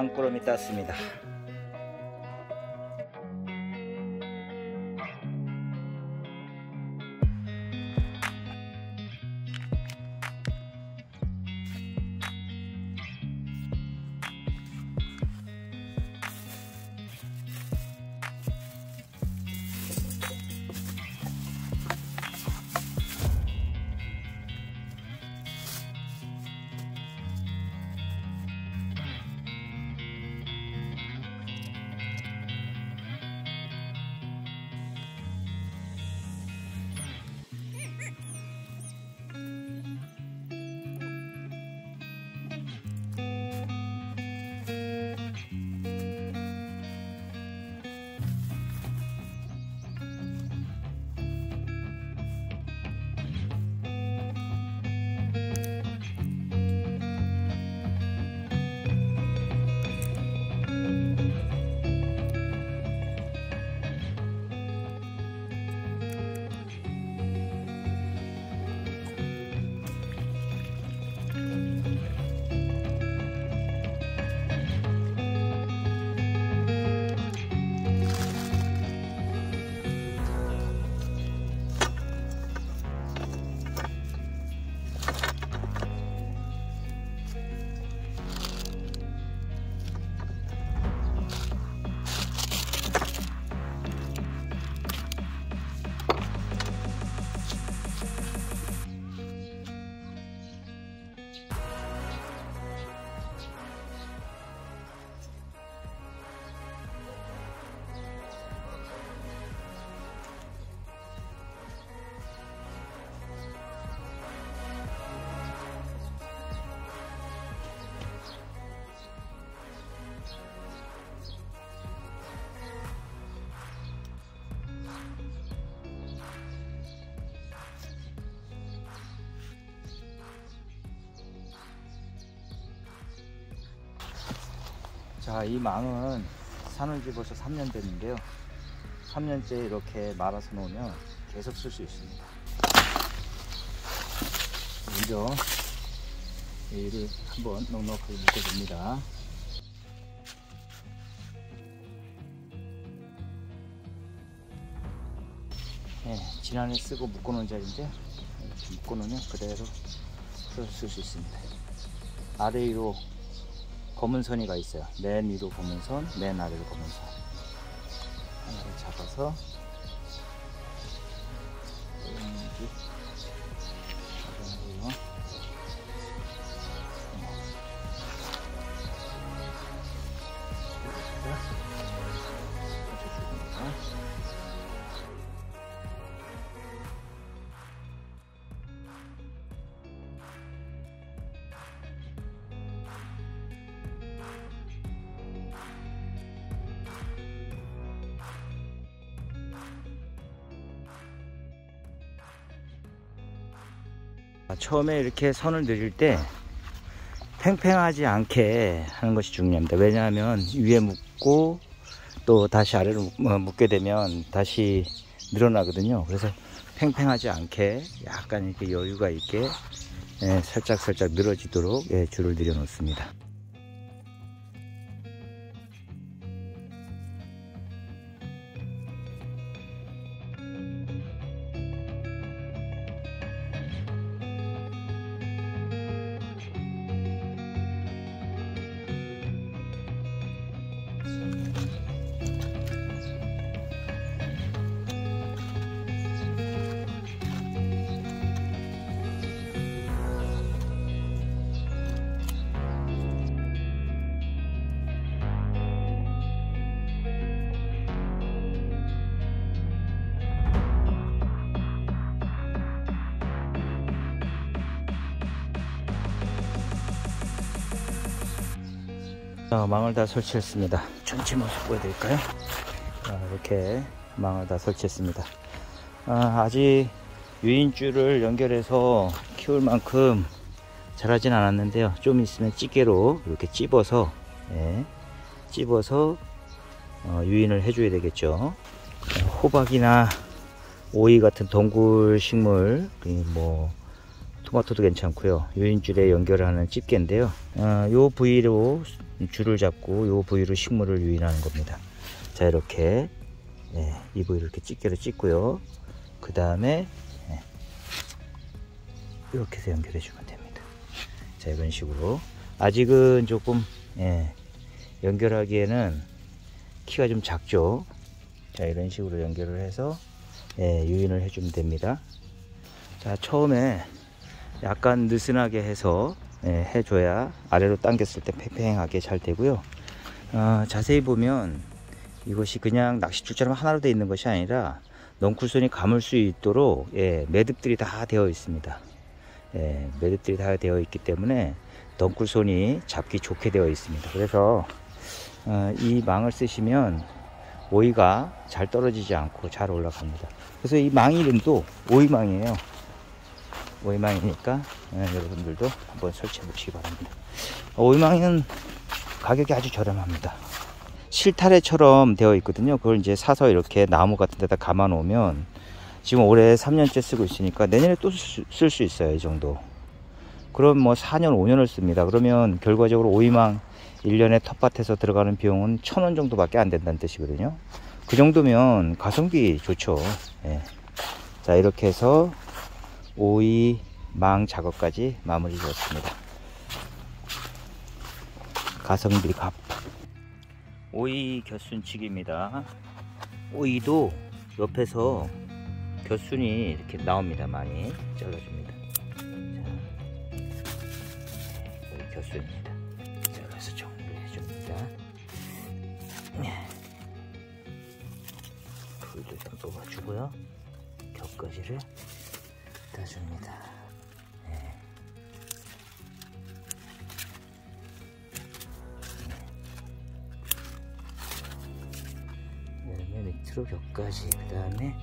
산꾸러미 땄습니다. 자, 이 망은 산을 집어서 3년 됐는데요. 3년째 이렇게 말아서 놓으면 계속 쓸 수 있습니다. 먼저 얘를 한번 넉넉하게 묶어줍니다. 네, 지난해 쓰고 묶어놓은 자리인데 묶어놓으면 그대로 쓸 수 있습니다. 아래 위로 검은 선이가 있어요. 맨 위로 검은 선, 맨 아래로 검은 선. 하나를 잡아서 여 처음에 이렇게 선을 늘릴 때 팽팽하지 않게 하는 것이 중요합니다. 왜냐하면 위에 묶고 또 다시 아래로 묶게 되면 다시 늘어나거든요. 그래서 팽팽하지 않게 약간 이렇게 여유가 있게 예, 살짝 살짝 늘어지도록 예, 줄을 들여 놓습니다. 자, 망을 다 설치했습니다. 전체 모습 보여드릴까요? 자, 이렇게 망을 다 설치했습니다. 아, 직 유인줄을 연결해서 키울 만큼 자라진 않았는데요. 좀 있으면 찌개로 이렇게 찝어서 예, 찝어서 어, 유인을 해줘야 되겠죠. 호박이나 오이 같은 동굴 식물, 뭐 토마토도 괜찮고요. 유인줄에 연결하는 집게인데요. 어, 요 부위로 줄을 잡고 요 부위로 식물을 유인하는 겁니다. 자 이렇게 네, 이 부위를 이렇게 집게로 찍고요. 그 다음에 네, 이렇게 해서 연결해 주면 됩니다. 자 이런 식으로 아직은 조금 예, 연결하기에는 키가 좀 작죠. 자 이런 식으로 연결을 해서 예, 유인을 해주면 됩니다. 자 처음에 약간 느슨하게 해서 예, 해줘야 아래로 당겼을 때 팽팽하게 잘 되고요. 어, 자세히 보면 이것이 그냥 낚싯줄처럼 하나로 되어 있는 것이 아니라 넝쿨손이 감을 수 있도록 예, 매듭들이 다 되어 있습니다. 예, 매듭들이 다 되어 있기 때문에 넝쿨손이 잡기 좋게 되어 있습니다. 그래서 어, 이 망을 쓰시면 오이가 잘 떨어지지 않고 잘 올라갑니다. 그래서 이 망 이름도 오이망이에요. 오이망이니까 예, 여러분들도 한번 설치해 보시기 바랍니다. 오이망은 가격이 아주 저렴합니다. 실타래처럼 되어 있거든요. 그걸 이제 사서 이렇게 나무 같은 데다 감아 놓으면 지금 올해 3년째 쓰고 있으니까 내년에 또 쓸 수 있어요. 이 정도. 그럼 뭐 4년, 5년을 씁니다. 그러면 결과적으로 오이망 1년에 텃밭에서 들어가는 비용은 1000원 정도밖에 안 된다는 뜻이거든요. 그 정도면 가성비 좋죠. 예. 자, 이렇게 해서 오이 망 작업까지 마무리 되었습니다. 가성비 갑. 오이 겨순치기입니다. 오이도 옆에서 겨순이 이렇게 나옵니다. 많이 잘라줍니다. 자, 오이 겨순입니다. 잘라서 정리를 해줍니다. 풀도 좀 뽑아주고요. 겹가지를 따줍니다. 네. 그다음에 밑으로 겹가지 그 다음에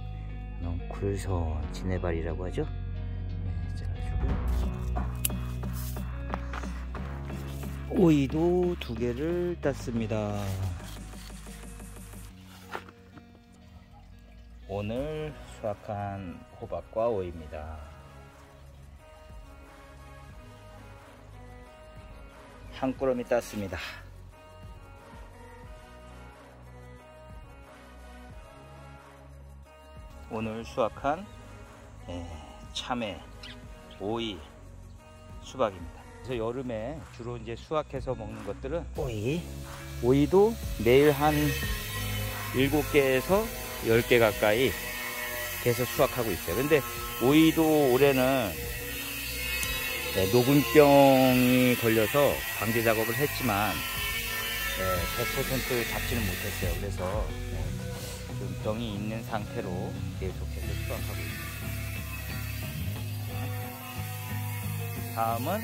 넝쿨선 지네발이라고 하죠. 네, 잘라주고 오이도 두 개를 땄습니다. 오늘 수확한 호박과 오이입니다. 한 꾸러미 땄습니다. 오늘 수확한 예, 참외, 오이, 수박입니다. 그래서 여름에 주로 이제 수확해서 먹는 것들은 오이, 오이도 매일 한 7개에서 10개 가까이 계속 수확하고 있어요. 근데 오이도 올해는 네, 녹은병이 걸려서 방제 작업을 했지만 네, 100% 잡지는 못했어요. 그래서 네, 좀 병이 있는 상태로 계속해서 수확하고 있습니다. 다음은